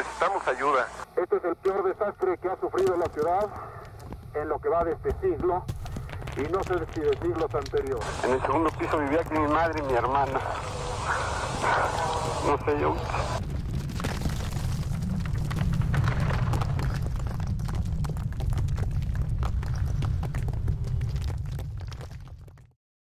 necesitamos ayuda. Este es el peor desastre que ha sufrido la ciudad en lo que va de este siglo y no sé si de siglos anteriores. En el segundo piso vivía aquí mi madre y mi hermana. No sé yo.